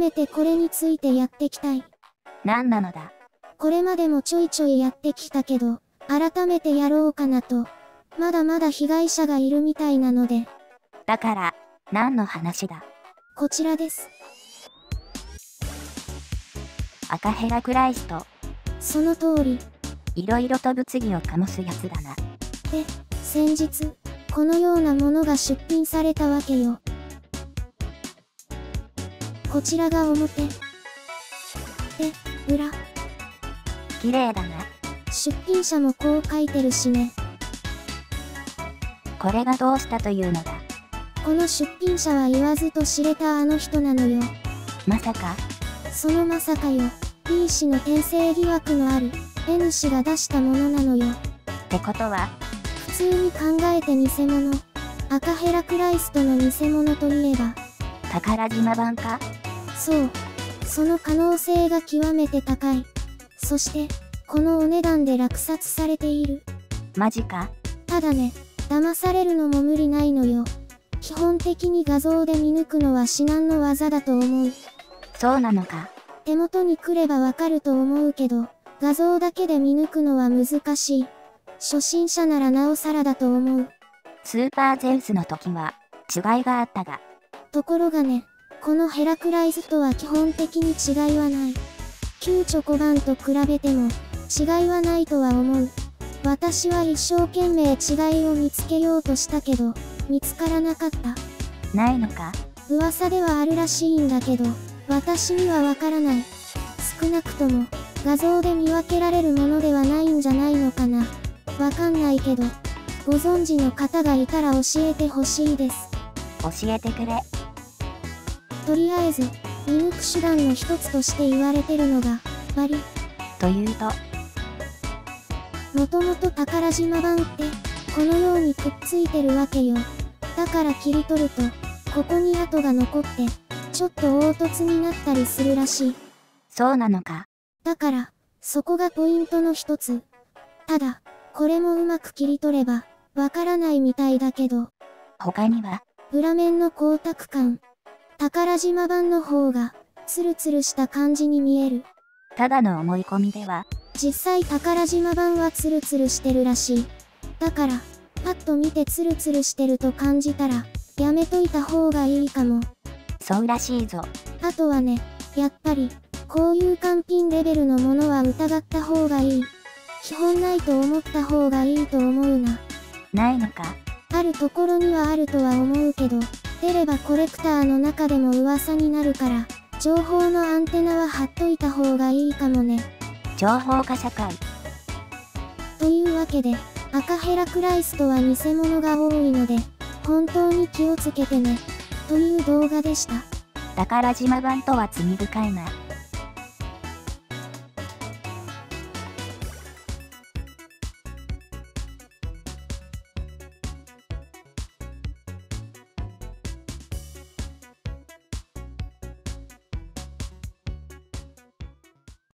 めてこれについてやってきたい。何なのだ？これまでもちょいちょいやってきたけど、改めてやろうかなと。まだまだ被害者がいるみたいなので。だから、何の話だ？こちらです。赤ヘラクライスト。その通り。いろいろと物議を醸すやつだな。で、先日、このようなものが出品されたわけよ。こちらが表。で、裏。綺麗だな。出品者もこう書いてるしね。これがどうしたというのだ？この出品者は言わずと知れたあの人なのよ。まさか？そのまさかよ。B 氏の転生疑惑のある N 氏が出したものなのよ。ってことは、普通に考えて偽物。赤ヘラクライストの偽物といえば、宝島版か？そう。その可能性が極めて高い。そして、このお値段で落札されている。マジか？ただね、騙されるのも無理ないのよ。基本的に画像で見抜くのは至難の技だと思う。そうなのか？手元に来ればわかると思うけど、画像だけで見抜くのは難しい。初心者ならなおさらだと思う。スーパーゼウスの時は、違いがあったが。ところがね、このヘラクライズとは基本的に違いはない。旧チョコバンと比べても、違いはないとは思う。私は一生懸命違いを見つけようとしたけど、見つからなかった。ないのか？噂ではあるらしいんだけど、私にはわからない。少なくとも、画像で見分けられるものではないんじゃないのかな。わかんないけど、ご存知の方がいたら教えてほしいです。教えてくれ。とりあえず、見抜く手段の一つとして言われてるのが、バリ。というと、もともと宝島版って、このようにくっついてるわけよ。だから切り取ると、ここに跡が残って、ちょっと凹凸になったりするらしい。そうなのか。だから、そこがポイントの一つ。ただ、これもうまく切り取れば、わからないみたいだけど、他には、裏面の光沢感。宝島版の方が、ツルツルした感じに見える。ただの思い込みでは、実際宝島版はツルツルしてるらしい。だから、パッと見てツルツルしてると感じたら、やめといた方がいいかも。そうらしいぞ。あとはね、やっぱり、こういう単品レベルのものは疑った方がいい。基本ないと思った方がいいと思うな。ないのか。あるところにはあるとは思うけど、出ればコレクターの中でも噂になるから、情報のアンテナは張っといた方がいいかもね。情報化社会。というわけで、赤ヘラクライストは偽物が多いので、本当に気をつけてね。という動画でした。宝島版とは罪深いな。